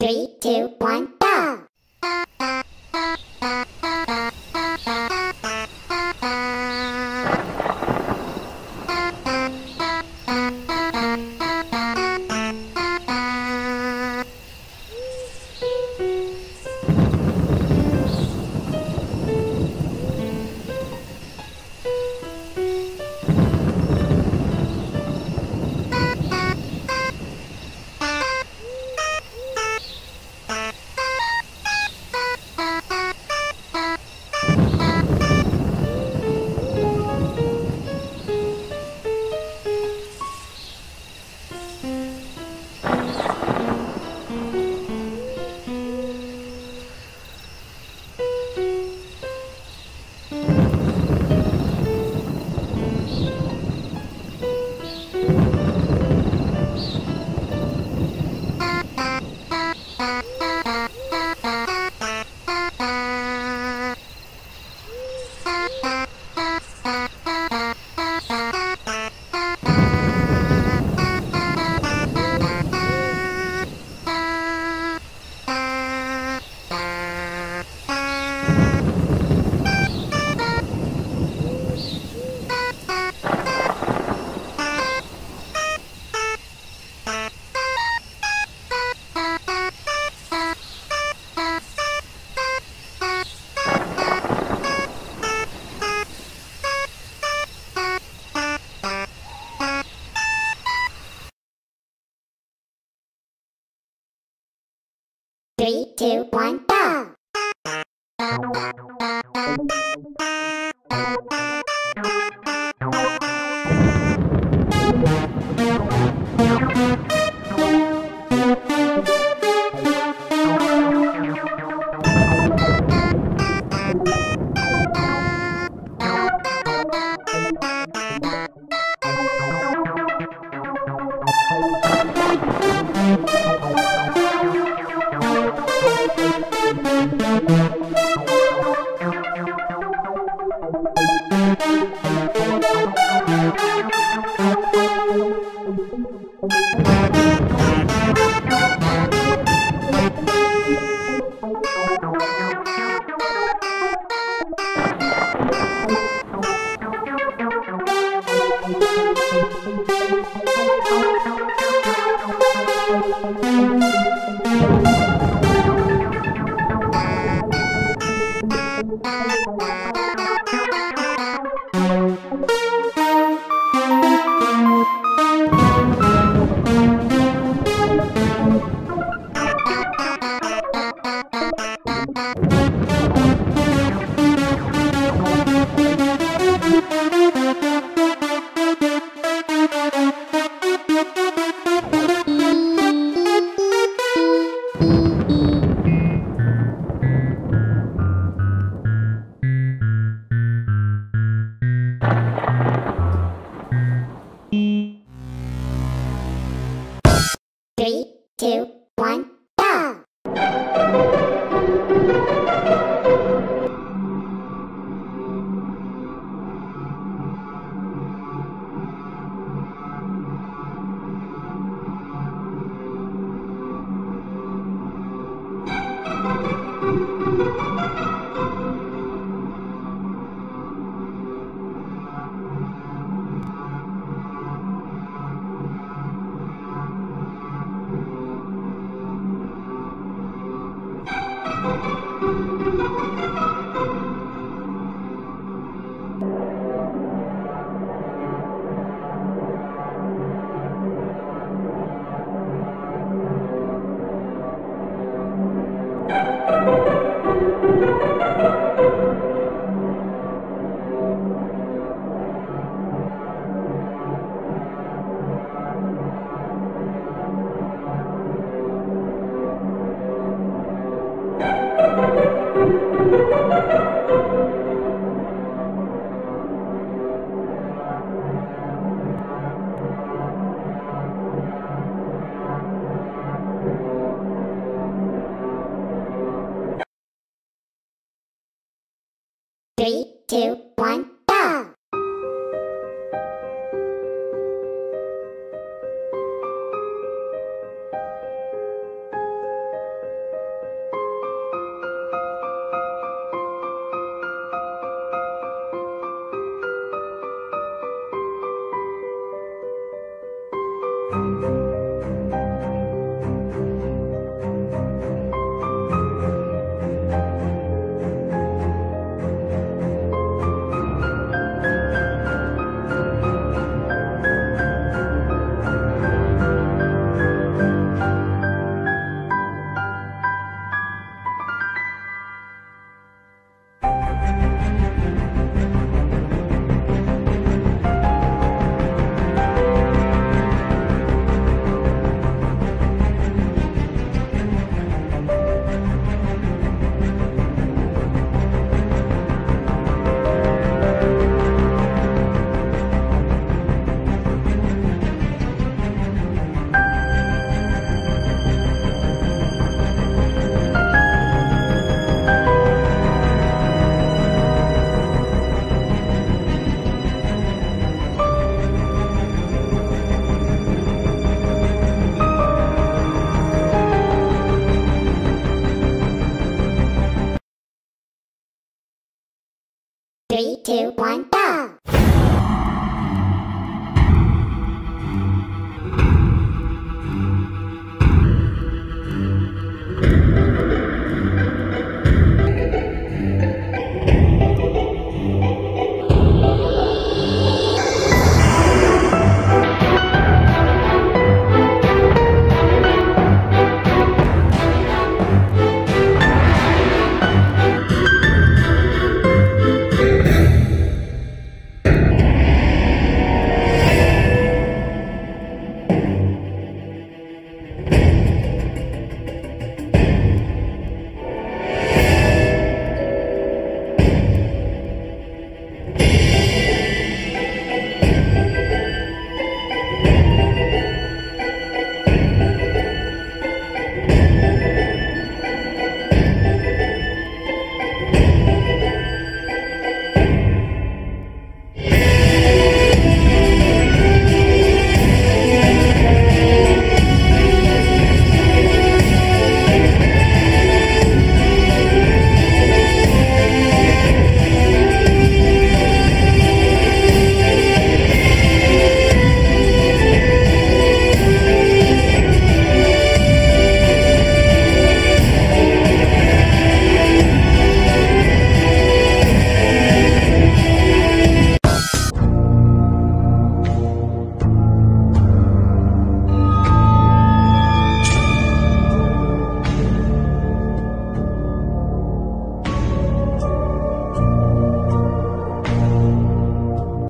Three, two, Three, two, one, go! Three, two, one, two, one, go!